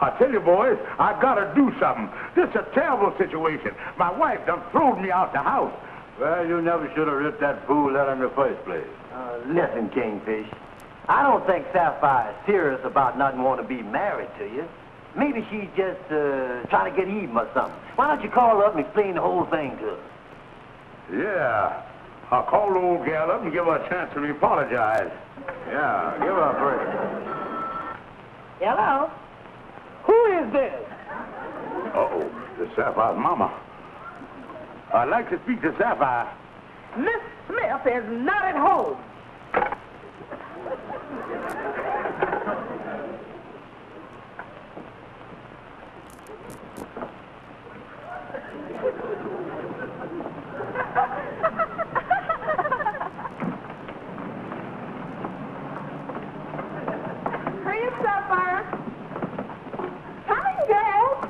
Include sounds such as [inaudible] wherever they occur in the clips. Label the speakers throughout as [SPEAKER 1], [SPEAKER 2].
[SPEAKER 1] I tell you, boys, I gotta do something. This is a terrible situation. My wife done throwed me out the house.
[SPEAKER 2] Well, you never should have ripped that fool out in the first place.
[SPEAKER 3] Uh, listen, Kingfish. I don't think Sapphire is serious about not wanting to be married to you. Maybe she's just uh, trying to get even or something. Why don't you call her up and explain the whole thing to her?
[SPEAKER 1] Yeah. I'll call the old gal up and give her a chance to apologize.
[SPEAKER 2] Yeah, give her a break.
[SPEAKER 4] Hello? Who is this?
[SPEAKER 1] Uh-oh, the Sapphire's mama. I'd like to speak to Sapphire.
[SPEAKER 4] Miss Smith is not at home.
[SPEAKER 5] Hurry up, Sapphire. Coming, girl.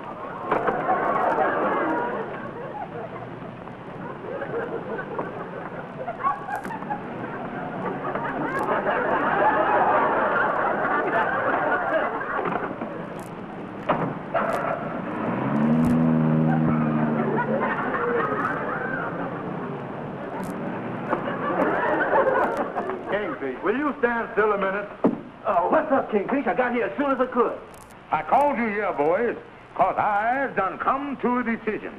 [SPEAKER 2] Kingfish, will you stand still a minute?
[SPEAKER 3] Oh, what's up, Kingfish? I got here as soon as I could.
[SPEAKER 1] I called you here, boys, because I've done come to a decision.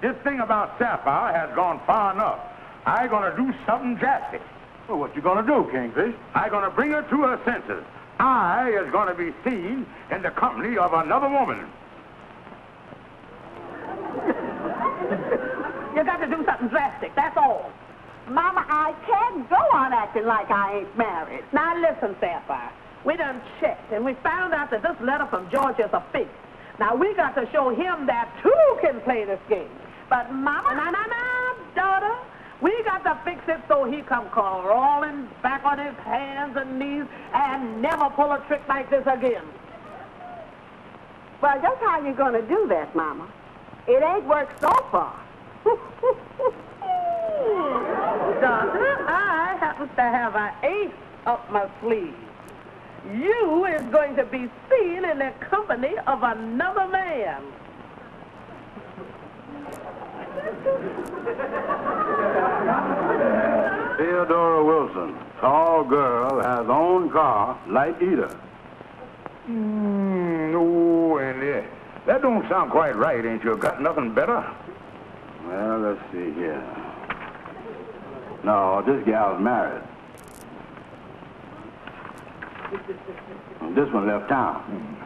[SPEAKER 1] This thing about Sapphire has gone far enough. i gonna do something drastic.
[SPEAKER 2] Well, what you gonna do, Kingfish?
[SPEAKER 1] i gonna bring her to her senses. I is gonna be seen in the company of another woman. [laughs]
[SPEAKER 4] You got to do something drastic, that's all.
[SPEAKER 5] Mama, I can't go on acting like I ain't married.
[SPEAKER 4] Now listen, Sapphire. We done checked, and we found out that this letter from George is a fake. Now we got to show him that two can play this game. But Mama, na na na, daughter, we got to fix it so he come crawling back on his hands and knees and never pull a trick like this again.
[SPEAKER 5] Well, just how you gonna do that, Mama? It ain't worked so far.
[SPEAKER 4] Daughter, I happen to have an ace up my sleeve. You is going to be seen in the company of another man.
[SPEAKER 2] Theodora Wilson, tall girl, has own car, light eater.
[SPEAKER 1] Hmm, no, Andy. That don't sound quite right. Ain't you got nothing better?
[SPEAKER 2] Well, let's see here. No, this gal's married. this one left town.